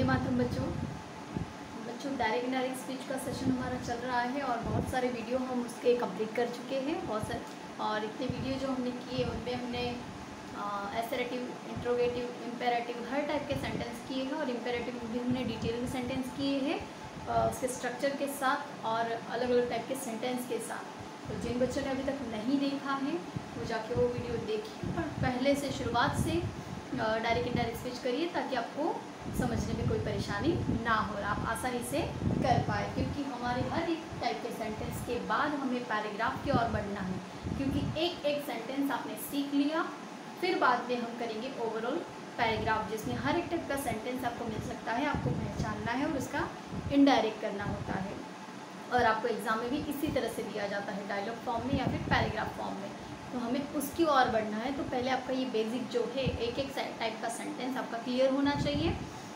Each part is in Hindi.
वंदे मातरम बच्चों। बच्चों डायरेक्ट इनडायरेक्ट स्पीच का सेशन हमारा चल रहा है और बहुत सारे वीडियो हम उसके कंप्लीट कर चुके हैं। बहुत सारे और इतने वीडियो जो हमने किए, उनमें हमने एसरेटिव इंट्रोगेटिव इम्पेरेटिव हर टाइप के सेंटेंस किए हैं और इम्पेरेटिव भी हमने डिटेल में सेंटेंस किए हैं उसके स्ट्रक्चर के साथ और अलग अलग टाइप के सेंटेंस के साथ। तो जिन बच्चों ने अभी तक नहीं देखा है, वो जाके वो वीडियो देखिए और पहले से शुरुआत से डायरेक्ट इनडायरेक्ट स्पीच करिए ताकि आपको समझने में कोई परेशानी ना हो आप आसानी से कर पाए, क्योंकि हमारे हर एक टाइप के सेंटेंस के बाद हमें पैराग्राफ की ओर बढ़ना है। क्योंकि एक एक सेंटेंस आपने सीख लिया, फिर बाद में हम करेंगे ओवरऑल पैराग्राफ जिसमें हर एक टाइप का सेंटेंस आपको मिल सकता है, आपको पहचानना है और उसका इनडायरेक्ट करना होता है। और आपको एग्ज़ाम में भी इसी तरह से दिया जाता है डायलॉग फॉर्म में या फिर पैराग्राफ फॉर्म में। उसकी ओर बढ़ना है तो पहले आपका ये बेसिक जो है, एक एक टाइप का सेंटेंस आपका क्लियर होना चाहिए।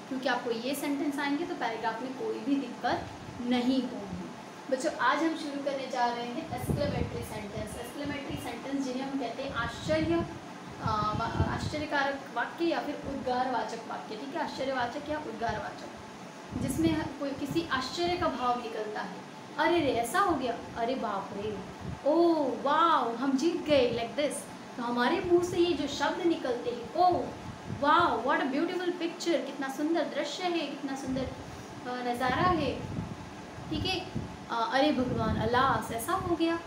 क्योंकि आपको ये सेंटेंस आएँगे तो पैराग्राफ में कोई भी दिक्कत नहीं होगी। बच्चों, आज हम शुरू करने जा रहे हैं एक्सक्लेमेटरी सेंटेंस एक्सक्लेमेटरी सेंटेंस जिन्हें हम कहते हैं आश्चर्य आश्चर्यकारक वाक्य या फिर उद्गारवाचक वाक्य, ठीक है? आश्चर्यवाचक या उद्गारवाचक। जिसमें कोई किसी आश्चर्य का भाव निकलता है। अरे रे, ऐसा हो गया। अरे बाप रे। ओ वाह हम जीत गए लाइक दिस तो हमारे मुँह से ये जो शब्द निकलते हैं, ओ वाह व्हाट अ ब्यूटीफुल पिक्चर कितना सुंदर दृश्य है, कितना सुंदर नज़ारा है। ठीक है? अरे भगवान, अलास, ऐसा हो गया।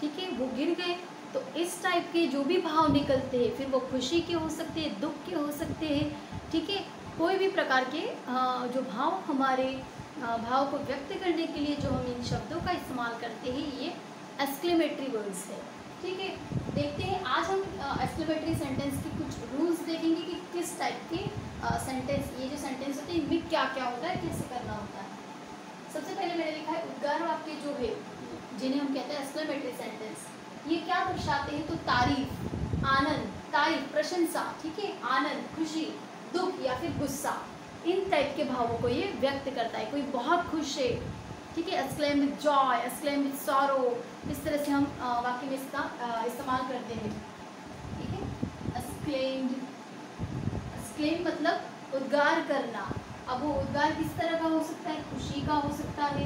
ठीक है? वो गिर गए। तो इस टाइप के जो भी भाव निकलते हैं, फिर वो खुशी के हो सकते हैं, दुख के हो सकते हैं। ठीक है? कोई भी प्रकार के जो भाव हमारे भाव को व्यक्त करने के लिए जो हम इन शब्दों का इस्तेमाल करते हैं, ये एक्सक्लेमेटरी वर्ड्स है। ठीक है? देखते हैं, आज हम एक्सक्लेमेटरी सेंटेंस की कुछ रूल्स देखेंगे कि किस टाइप के सेंटेंस ये जो सेंटेंस होते हैं, इनमें क्या क्या होता है, कैसे करना होता है। सबसे पहले मैंने लिखा है, उद्गार वाक्य जो है, जिन्हें हम कहते हैं एक्सक्लेमेटरी सेंटेंस ये क्या दर्शाते हैं? तो तारीफ़, आनंद, तारीफ़, प्रशंसा, ठीक है? आनंद, खुशी, दुख या फिर गुस्सा। इन टाइप के भावों को ये व्यक्त करता है। कोई बहुत खुश है, ठीक है exclaim with joy exclaim with sorrow इस तरह से हम वाक्य में इसका इस्तेमाल करते हैं। ठीक है? एक्सक्लेम एक्सक्लेम मतलब उद्गार करना। अब वो उद्गार किस तरह का हो सकता है? खुशी का हो सकता है,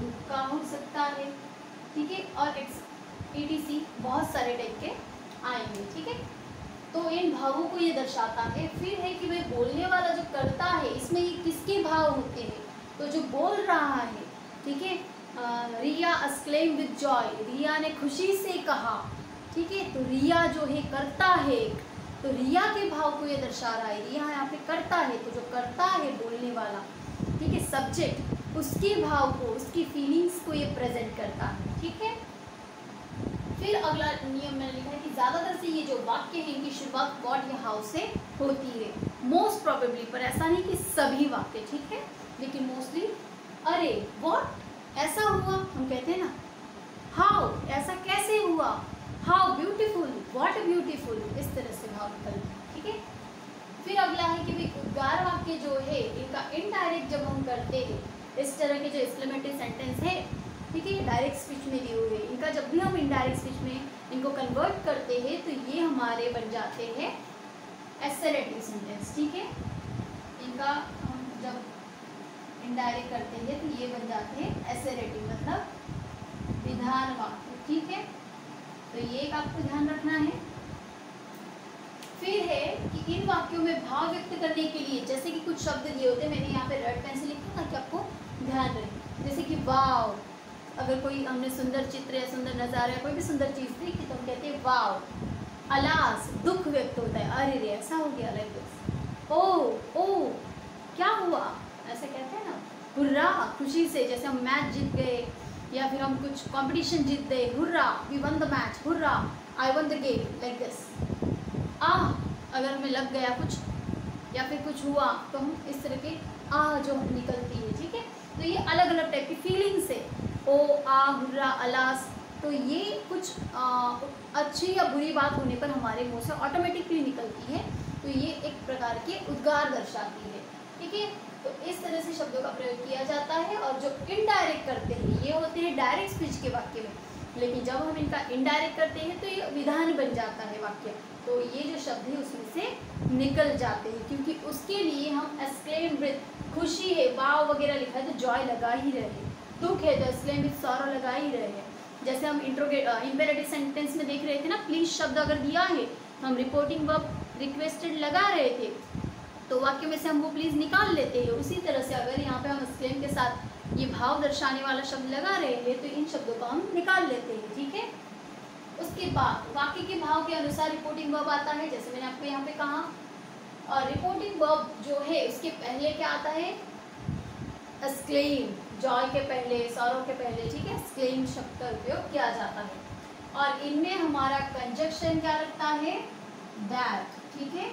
दुख का हो सकता है, ठीक है? और एक्स ई बहुत सारे टाइप के आएँगे, ठीक है? तो इन भावों को ये दर्शाता है। फिर है कि भाई बोलने वाला जो करता है, इसमें ये किसके भाव होते हैं? तो जो बोल रहा है, ठीक है? रिया अस्क्लेम विद जॉय रिया ने खुशी से कहा, ठीक है? तो रिया जो है, करता है तो रिया के भाव को ये दर्शा रहा है। रिया यहाँ पे करता है तो जो करता है बोलने वाला, ठीक है? सब्जेक्ट उसके भाव को, उसकी फीलिंग्स को ये प्रेजेंट करता है, ठीक है? फिर अगला नियम मैंने लिखा है कि ज़्यादातर से ये जो वाक्य है, इनकी शुरुआत गॉड या हाउस से होती है। मोस्ट प्रोबेबली पर ऐसा नहीं कि सभी वाक्य ठीक है, लेकिन मोस्टली अरे वॉट ऐसा हुआ? हम कहते हैं ना हाउ ऐसा कैसे हुआ? हाउ ब्यूटीफुल वॉट ब्यूटीफुल इस तरह से भाव निकलते ठीक है? फिर अगला है कि भाई, उद्गार वाक्य जो है, इनका इनडायरेक्ट जब हम करते हैं, इस तरह के जो एक्सप्लेमेटरी सेंटेंस है ठीक है डायरेक्ट स्पीच में दिए हुए। इनका जब भी हम इनडायरेक्ट स्पीच में इनको कन्वर्ट करते हैं तो ये हमारे बन जाते हैं एसरेटिव सेंटेंस ठीक है? इनका हम जब इनडायरेक्ट करते हैं तो ये बन जाते हैं एसरेटिव मतलब विधान वाक्य, ठीक है? तो ये एक आपको ध्यान रखना है। फिर है कि इन वाक्यों में भाव व्यक्त करने के लिए, जैसे कि कुछ शब्द दिए होते हैं, मैंने यहाँ पे रेड पेन से लिखा ताकि आपको ध्यान रहे। जैसे कि, वाव अगर कोई हमने सुंदर चित्र या सुंदर नज़ारा या कोई भी सुंदर चीज़ देखी तो हम कहते हैं वाव अलास, दुख व्यक्त होता है। अरे रे, ऐसा हो गया लाइक दिस ओ ओ क्या हुआ? ऐसा कहते हैं ना। हुर्रा, खुशी से, जैसे हम मैच जीत गए या फिर हम कुछ कंपटीशन जीत गए। Hurrah we won the match hurrah I won the game like this ah, अगर हमें लग गया कुछ या फिर कुछ हुआ तो हम इस तरह के आ जो हम निकलती है, ठीक है? तो ये अलग अलग टाइप की फीलिंग्स है। ओ आ हुर्रा अलास तो ये कुछ आ, अच्छी या बुरी बात होने पर हमारे मुँह से ऑटोमेटिकली निकलती है। तो ये एक प्रकार के उद्गार दर्शाती है। ठीक है? तो इस तरह से शब्दों का प्रयोग किया जाता है और जो इनडायरेक्ट करते हैं ये होते हैं डायरेक्ट स्पीच के वाक्य में। लेकिन जब हम इनका इनडायरेक्ट करते हैं तो ये विधान बन जाता है वाक्य। तो ये जो शब्द है उसमें से निकल जाते हैं। क्योंकि उसके लिए हम एक्सक्लेम खुशी है वाव वगैरह लिखा है तो जॉय लगा ही रहे। दुख है तो एक्सक्लेम विथ सौरव लगा ही रहे हैं। जैसे हम इंट्रोगे इम्पेरेटिव सेंटेंस में देख रहे थे ना प्लीज़ शब्द अगर दिया है तो हम रिपोर्टिंग वर्ब रिक्वेस्टेड लगा रहे थे तो वाक्य में से हम वो प्लीज़ निकाल लेते हैं। उसी तरह से अगर यहाँ पे हम एक्सक्लेम के साथ ये भाव दर्शाने वाला शब्द लगा रहे हैं तो इन शब्दों को हम निकाल लेते हैं, ठीक है? उसके बाद वाक्य के भाव के अनुसार रिपोर्टिंग वर्ब आता है, जैसे मैंने आपको यहाँ पे कहा। और रिपोर्टिंग वर्ब जो है, उसके पहले क्या आता है? एक्सक्लेम जॉय के पहले सौरव के पहले ठीक है? एक्सक्लेम शब्द का उपयोग किया जाता है। और इनमें हमारा कंजक्शन क्या रखता है? दैट ठीक है?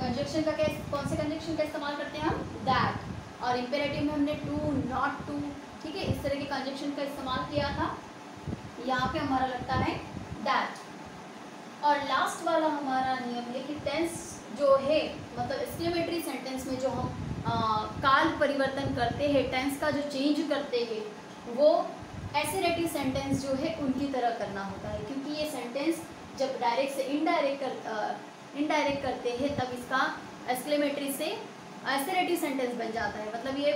कंजक्शन का कैसे कौन से कंजक्शन का इस्तेमाल करते हैं हम? दैट और इम्पेरेटिव में हमने टू नॉट टू ठीक है? इस तरह के कंजक्शन का इस्तेमाल किया था। यहाँ पे हमारा लगता है दैट और लास्ट वाला हमारा नियम है कि टेंस जो है मतलब एक्सक्लेमेटरी सेंटेंस में जो हम आ, काल परिवर्तन करते हैं टेंस का जो चेंज करते हैं, वो एसरेटिव सेंटेंस जो है उनकी तरह करना होता है। क्योंकि ये सेंटेंस जब डायरेक्ट से इनडायरेक्ट कर इनडायरेक्ट करते हैं, तब इसका एक्सक्लेमेटरी से एसरेटिव सेंटेंस बन जाता है। मतलब ये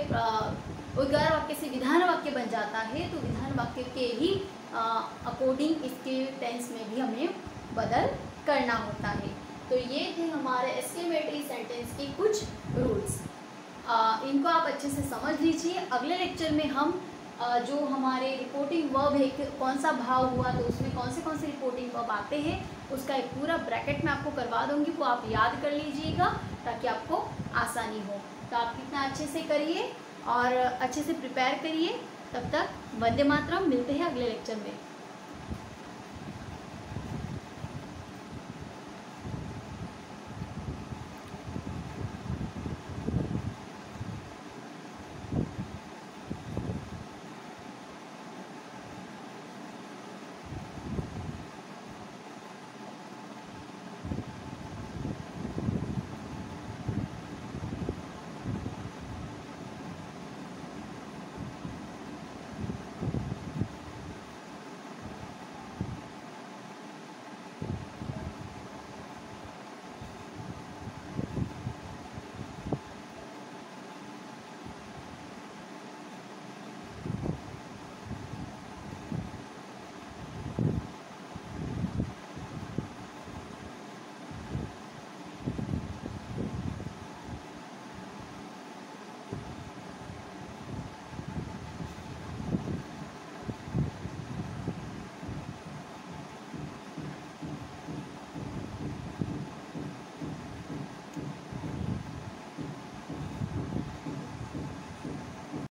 उद्गार वाक्य से विधान वाक्य बन जाता है तो विधान वाक्य के ही अकॉर्डिंग इसके टेंस में भी हमें बदल करना होता है। तो ये थे हमारे एस्केमेटरी सेंटेंस के कुछ रूल्स इनको आप अच्छे से समझ लीजिए। अगले लेक्चर में हम जो हमारे रिपोर्टिंग वर्ब है कौन सा भाव हुआ तो उसमें कौन से कौन से रिपोर्टिंग वर्ब आते हैं, उसका एक पूरा ब्रैकेट मैं आपको करवा दूँगी वो आप याद कर लीजिएगा, ताकि आपको आसानी हो। तो आप कितना अच्छे से करिए और अच्छे से प्रिपेयर करिए। तब तक वंदे मातरम, मिलते हैं अगले लेक्चर में।